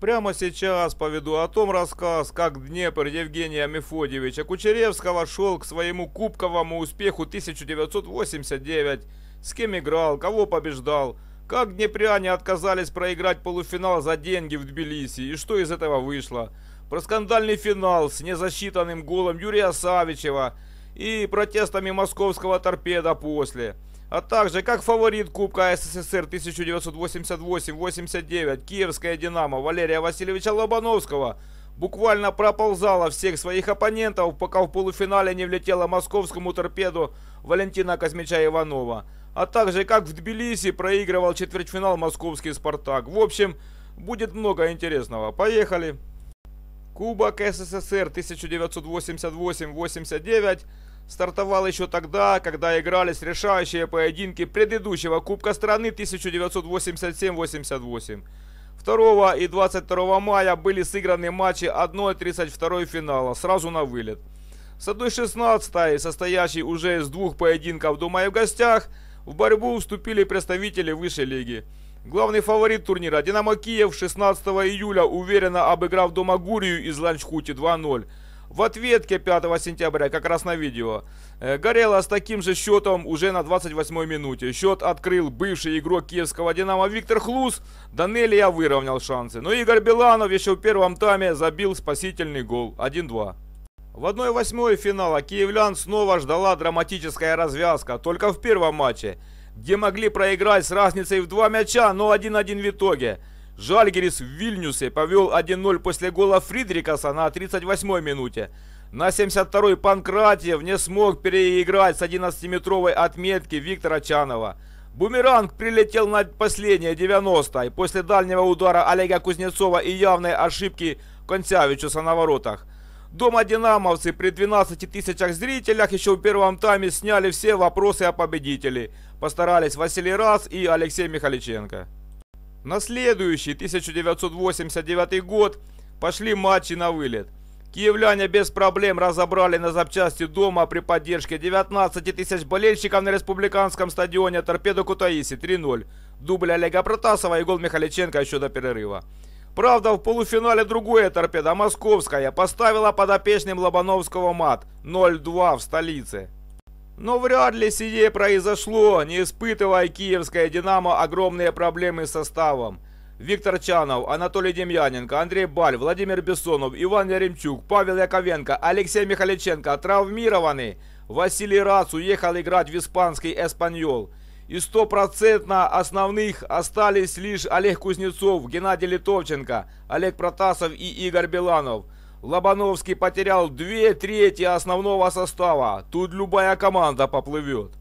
Прямо сейчас поведу о том рассказ, как Днепр Евгения Мефодьевича Кучеревского шел к своему кубковому успеху 1989, с кем играл, кого побеждал, как днепряне отказались проиграть полуфинал за деньги в Тбилиси и что из этого вышло. Про скандальный финал с незасчитанным голом Юрия Савичева и протестами московского торпеда после – а также как фаворит Кубка СССР 1988-89 Киевская «Динамо» Валерия Васильевича Лобановского буквально проползала всех своих оппонентов, пока в полуфинале не влетела московскому торпеду Валентина Козьмича Иванова. А также как в Тбилиси проигрывал четвертьфинал московский «Спартак». В общем, будет много интересного. Поехали! Кубок СССР 1988-89 стартовал еще тогда, когда игрались решающие поединки предыдущего Кубка страны 1987-88. 2 и 22 мая были сыграны матчи 1-32 финала, сразу на вылет. С 1-16, состоящей уже из двух поединков дома и в гостях, в борьбу вступили представители высшей лиги. Главный фаворит турнира «Динамо Киев» 16 июля уверенно обыграв дома Гурию из Ланчхути 2-0. В ответке 5 сентября, как раз на видео, э, горело с таким же счетом уже на 28-й минуте. Счет открыл бывший игрок киевского «Динамо» Виктор Хлус. Данелия выровнял шансы. Но Игорь Беланов еще в первом тайме забил спасительный гол 1-2. В 1-8 финала киевлян снова ждала драматическая развязка, только в первом матче, где могли проиграть с разницей в два мяча, но 1-1 в итоге – Жальгерис в Вильнюсе повел 1-0 после гола Фридрикаса на 38-й минуте. На 72-й Панкратьев не смог переиграть с 11-метровой отметки Виктора Чанова. Бумеранг прилетел на последнее 90-й после дальнего удара Олега Кузнецова и явной ошибки Концявичуса на воротах. Дома «Динамовцы» при 12 тысячах зрителях еще в первом тайме сняли все вопросы о победителе. Постарались Василий Раз и Алексей Михаличенко. На следующий 1989 год пошли матчи на вылет. Киевляне без проблем разобрали на запчасти дома при поддержке 19 тысяч болельщиков на республиканском стадионе Торпедо Кутаиси 3-0. Дубль Олега Протасова и гол Михаличенко еще до перерыва. Правда, в полуфинале другое торпеда, московская, поставила подопечным Лобановского мат 0-2 в столице. Но вряд ли сие произошло, не испытывая киевская «Динамо» огромные проблемы с составом. Виктор Чанов, Анатолий Демьяненко, Андрей Баль, Владимир Бессонов, Иван Яремчук, Павел Яковенко, Алексей Михаличенко травмированы. Василий Рац уехал играть в испанский «Эспаньол». И стопроцентно основных остались лишь Олег Кузнецов, Геннадий Литовченко, Олег Протасов и Игорь Беланов – Лобановский потерял две трети основного состава. Тут любая команда поплывет.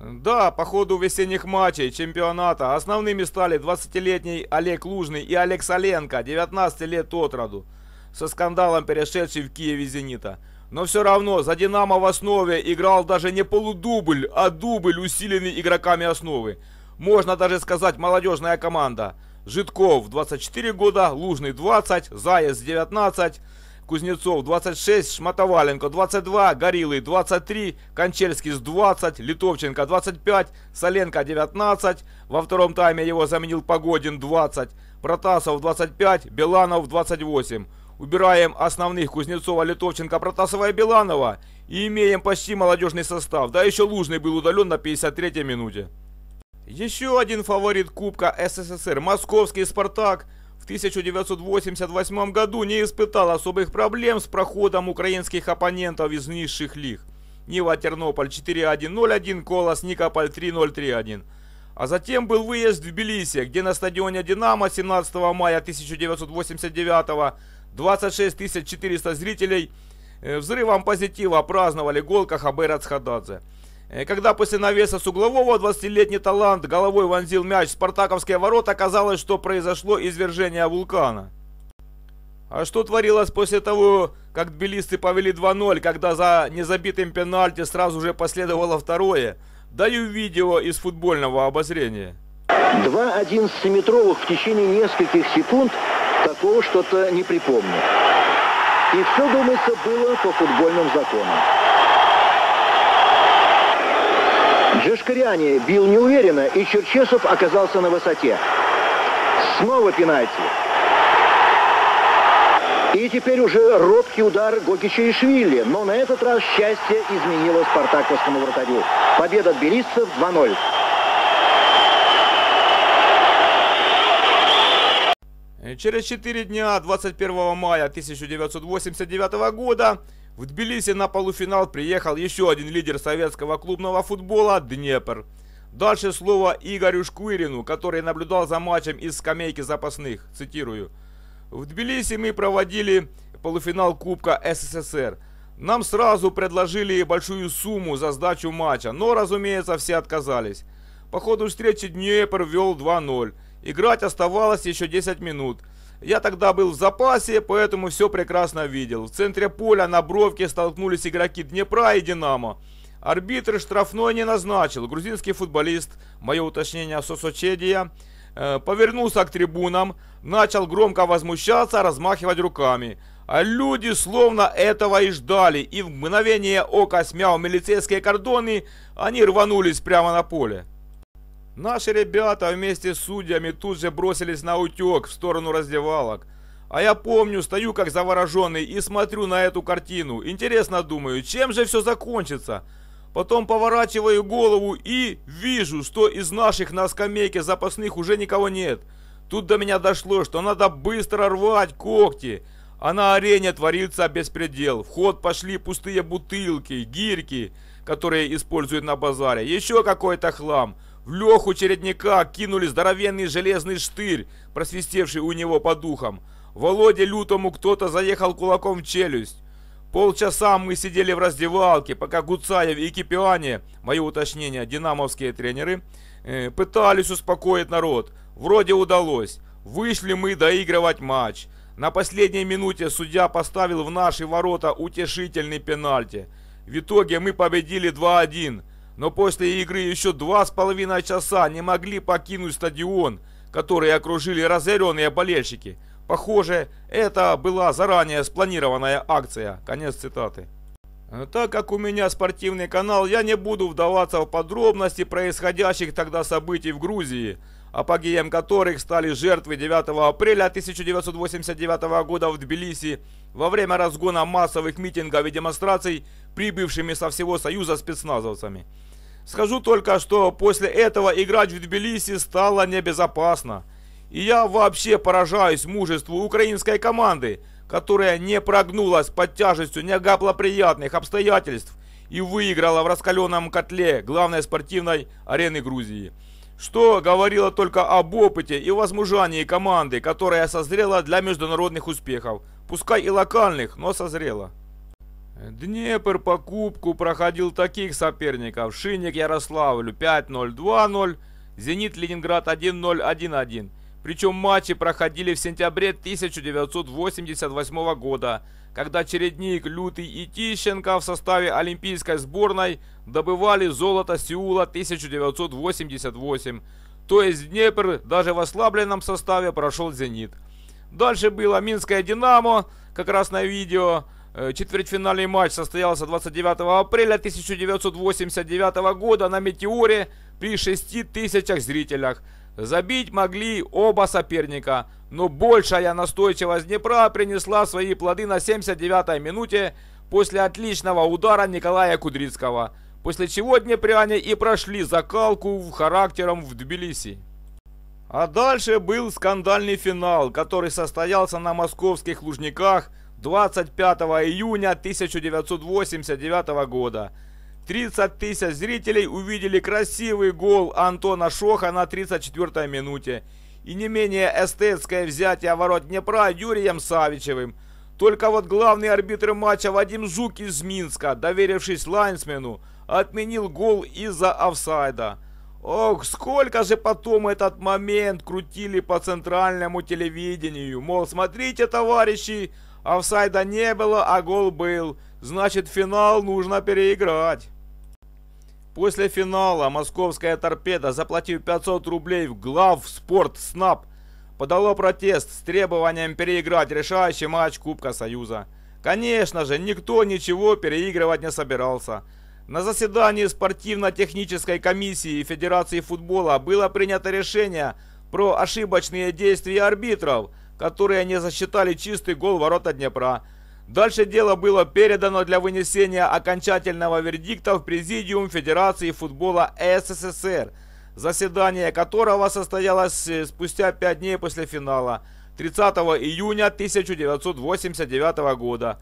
Да, по ходу весенних матчей чемпионата основными стали 20-летний Олег Лужный и Олег Соленко, 19 лет от роду, со скандалом перешедший в Киеве «Зенита». Но все равно за «Динамо» в основе играл даже не полудубль, а дубль, усиленный игроками основы. Можно даже сказать молодежная команда. Житков 24 года, Лужный 20, Заяц 19, Кузнецов 26, Шматоваленко 22, Горилый 23, Кончельский с 20, Литовченко 25, Соленко 19, во втором тайме его заменил Погодин 20, Протасов 25, Беланов 28. Убираем основных Кузнецова, Литовченко, Протасова и Беланова и имеем почти молодежный состав. Да еще Лужный был удален на 53-й минуте. Еще один фаворит Кубка СССР, московский «Спартак», в 1988 году не испытал особых проблем с проходом украинских оппонентов из низших лиг. Нива Тернополь 4-1-0-1, Колос Никополь 3-0-3-1. А затем был выезд в Тбилиси, где на стадионе «Динамо» 17 мая 1989 26 400 зрителей э, взрывом позитива праздновали гол Кахабе Рацхададзе. Э, когда после навеса с углового 20-летний талант головой вонзил мяч в спартаковские ворота, оказалось, что произошло извержение вулкана. А что творилось после того, как тбилисты повели 2-0, когда за незабитым пенальти сразу же последовало второе? Даю видео из футбольного обозрения. Два 11-метровых в течение нескольких секунд, такого что-то не припомню. И все, думается, было по футбольным законам. Джешкариани бил неуверенно, и Черчесов оказался на высоте. Снова пенальти. И теперь уже робкий удар Гогича и Швили. Но на этот раз счастье изменило спартаковскому вратарю. Победа тбилисцев 2-0. Через 4 дня, 21 мая 1989 года, в Тбилиси на полуфинал приехал еще один лидер советского клубного футбола – Днепр. Дальше слово Игорю Шквырину, который наблюдал за матчем из скамейки запасных. Цитирую. В Тбилиси мы проводили полуфинал Кубка СССР. Нам сразу предложили большую сумму за сдачу матча, но, разумеется, все отказались. По ходу встречи Днепр вел 2-0. Играть оставалось еще 10 минут. Я тогда был в запасе, поэтому все прекрасно видел. В центре поля на бровке столкнулись игроки Днепра и Динамо. Арбитр штрафной не назначил. Грузинский футболист, мое уточнение Сосочедия, э, повернулся к трибунам, начал громко возмущаться, размахивать руками. А люди словно этого и ждали, и в мгновение ока смяв милицейские кордоны, они рванулись прямо на поле. Наши ребята вместе с судьями тут же бросились на утек в сторону раздевалок. А я помню, стою как завороженный и смотрю на эту картину. Интересно думаю, чем же все закончится? Потом поворачиваю голову и вижу, что из наших на скамейке запасных уже никого нет. Тут до меня дошло, что надо быстро рвать когти. А на арене творится беспредел. В ход пошли пустые бутылки, гирьки, которые используют на базаре. Еще какой-то хлам. В Леху чередника кинули здоровенный железный штырь, просвистевший у него по духам. Володе Лютому кто-то заехал кулаком в челюсть. Полчаса мы сидели в раздевалке, пока Гуцаев и Кипиане, мое уточнение, динамовские тренеры, э, пытались успокоить народ. Вроде удалось. Вышли мы доигрывать матч. На последней минуте судья поставил в наши ворота утешительный пенальти. В итоге мы победили 2-1 но после игры еще два с половиной часа не могли покинуть стадион, который окружили разъяренные болельщики. Похоже, это была заранее спланированная акция. Конец цитаты. Так как у меня спортивный канал, я не буду вдаваться в подробности происходящих тогда событий в Грузии, апогеем которых стали жертвы 9 апреля 1989 года в Тбилиси во время разгона массовых митингов и демонстраций прибывшими со всего Союза спецназовцами. Скажу только, что после этого играть в Тбилиси стало небезопасно. И я вообще поражаюсь мужеству украинской команды, которая не прогнулась под тяжестью негаплоприятных обстоятельств и выиграла в раскаленном котле главной спортивной арены Грузии. Что говорило только об опыте и возмужании команды, которая созрела для международных успехов. Пускай и локальных, но созрела. Днепр по кубку проходил таких соперников. Шинник Ярославлю 5-0, 2-0, Зенит Ленинград 1-0, 1-1. Причем матчи проходили в сентябре 1988 года, когда Чередник, Лютый и Тищенко в составе олимпийской сборной добывали золото Сеула 1988. То есть Днепр даже в ослабленном составе прошел Зенит. Дальше было Минское Динамо, как раз на видео. Э, четвертьфинальный матч состоялся 29 апреля 1989 года на Метеоре при 6 тысячах зрителях. Забить могли оба соперника, но большая настойчивость Днепра принесла свои плоды на 79-й минуте после отличного удара Николая Кудрицкого, после чего днепряне и прошли закалку характером в Тбилиси. А дальше был скандальный финал, который состоялся на московских Лужниках – 25 июня 1989 года. 30 тысяч зрителей увидели красивый гол Антона Шоха на 34 минуте и не менее эстетское взятие ворот Днепра Юрием Савичевым. Только вот главный арбитр матча Вадим Жук из Минска, доверившись лайнсмену, отменил гол из-за офсайда. Ох, сколько же потом этот момент крутили по центральному телевидению. Мол, смотрите, товарищи, Офсайда не было, а гол был. Значит, финал нужно переиграть. После финала московская торпеда, заплатив 500 рублей в глав спорт СНАП, подало протест с требованием переиграть решающий матч Кубка Союза. Конечно же, никто ничего переигрывать не собирался. На заседании спортивно-технической комиссии Федерации футбола было принято решение про ошибочные действия арбитров – которые не засчитали чистый гол ворота Днепра. Дальше дело было передано для вынесения окончательного вердикта в Президиум Федерации футбола СССР, заседание которого состоялось э, спустя 5 дней после финала, 30 июня 1989 года.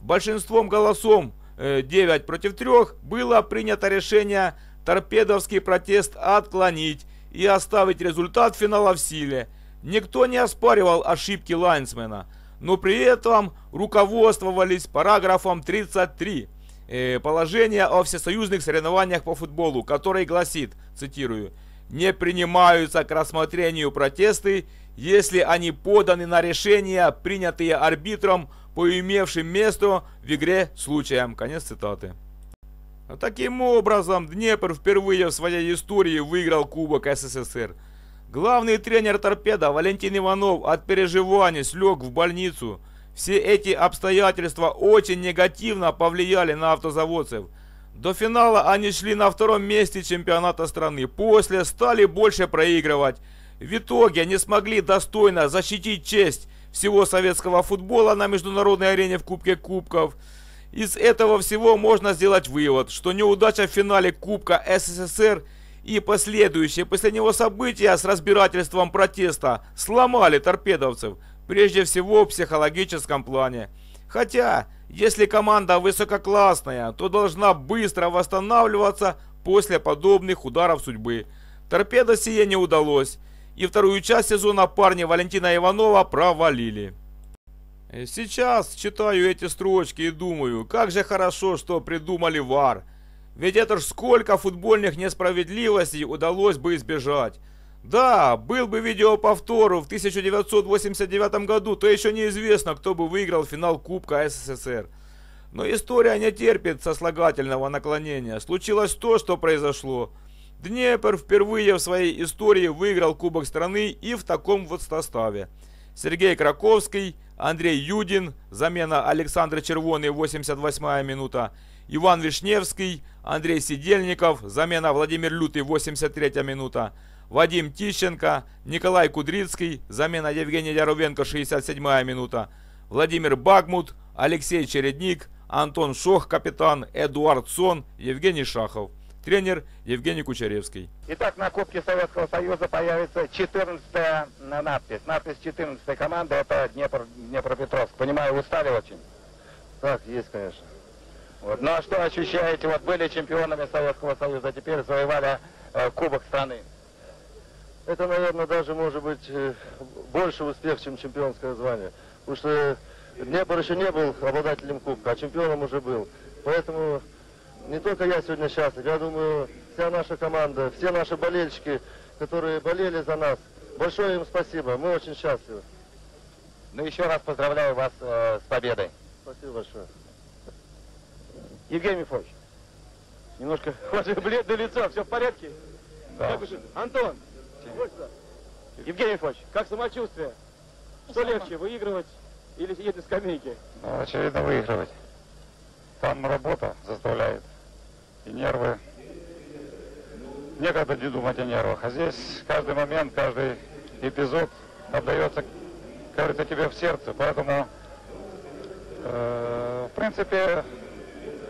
Большинством голосом 9 э, против 3 было принято решение торпедовский протест отклонить и оставить результат финала в силе. Никто не оспаривал ошибки Лайнсмена – но при этом руководствовались параграфом 33 э, положения о всесоюзных соревнованиях по футболу, который гласит, цитирую, «Не принимаются к рассмотрению протесты, если они поданы на решения, принятые арбитром по имевшим место в игре случаям». Конец цитаты. Таким образом, Днепр впервые в своей истории выиграл Кубок СССР – Главный тренер торпеда Валентин Иванов от переживаний слег в больницу. Все эти обстоятельства очень негативно повлияли на автозаводцев. До финала они шли на втором месте чемпионата страны. После стали больше проигрывать. В итоге не смогли достойно защитить честь всего советского футбола на международной арене в Кубке Кубков. Из этого всего можно сделать вывод, что неудача в финале Кубка СССР – и последующие после него события с разбирательством протеста сломали торпедовцев, прежде всего в психологическом плане. Хотя, если команда высококлассная, то должна быстро восстанавливаться после подобных ударов судьбы. Торпедо сие не удалось, и вторую часть сезона парни Валентина Иванова провалили. Сейчас читаю эти строчки и думаю, как же хорошо, что придумали ВАР – ведь это ж сколько футбольных несправедливостей удалось бы избежать. Да, был бы видеоповтор в 1989 году, то еще неизвестно, кто бы выиграл финал Кубка СССР. Но история не терпит сослагательного наклонения. Случилось то, что произошло. Днепр впервые в своей истории выиграл Кубок страны и в таком вот составе. Сергей Краковский, Андрей Юдин, замена Александра Червоный, 88 минута, Иван Вишневский, Андрей Сидельников, замена Владимир Лютый, 83 минута, Вадим Тищенко, Николай Кудрицкий, замена Евгений Яровенко, 67 минута, Владимир Багмут, Алексей Чередник, Антон Шох, капитан, Эдуард Сон, Евгений Шахов. Тренер Евгений Кучеревский. Итак, на Кубке Советского Союза появится 14 надпись. Надпись 14 команды это Днепр, Днепропетровск. Понимаю, устали очень? Так, есть, конечно. Вот. Ну а что ощущаете? Вот были чемпионами Советского Союза, теперь завоевали э, Кубок страны. Это, наверное, даже может быть э, больше успех, чем чемпионское звание. Потому что Днепр еще не был обладателем Кубка, а чемпионом уже был. Поэтому не только я сегодня счастлив, я думаю, вся наша команда, все наши болельщики, которые болели за нас, большое им спасибо, мы очень счастливы. Ну еще раз поздравляю вас э, с победой. Спасибо большое. Евгений Михайлович, немножко ваше бледное лицо, все в порядке? Да. Как уже? Антон, вот сюда. Евгений Михайлович, как самочувствие? Что легче, выигрывать или сидеть на скамейке? Ну, очевидно, выигрывать. Там работа заставляет. И нервы. Некогда не думать о нервах. А здесь каждый момент, каждый эпизод отдается, кажется, тебе в сердце. Поэтому, э, в принципе,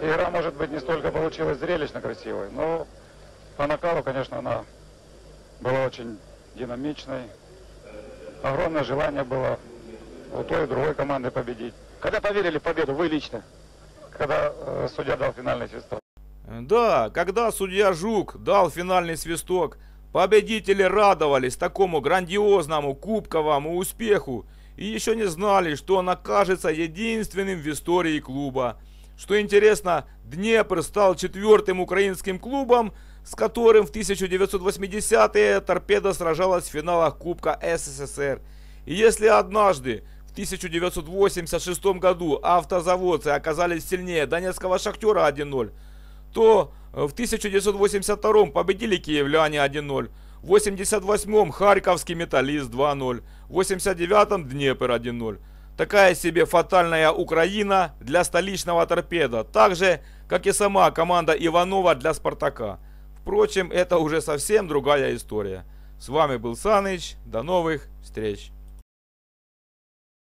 игра, может быть, не столько получилась зрелищно красивой, но по накалу, конечно, она была очень динамичной. Огромное желание было у той и другой команды победить. Когда поверили в победу, вы лично? Когда э, судья дал финальный свисток. Да, когда судья Жук дал финальный свисток, победители радовались такому грандиозному кубковому успеху и еще не знали, что он окажется единственным в истории клуба. Что интересно, Днепр стал четвертым украинским клубом, с которым в 1980-е торпеда сражалась в финалах Кубка СССР. И если однажды, в 1986 году, автозаводцы оказались сильнее Донецкого Шахтера 1-0, то в 1982 победили киевляне 1-0, в 88-м Харьковский металлист 2-0, в 89-м Днепр 1-0. Такая себе фатальная Украина для столичного торпеда, так же, как и сама команда Иванова для Спартака. Впрочем, это уже совсем другая история. С вами был Саныч, до новых встреч!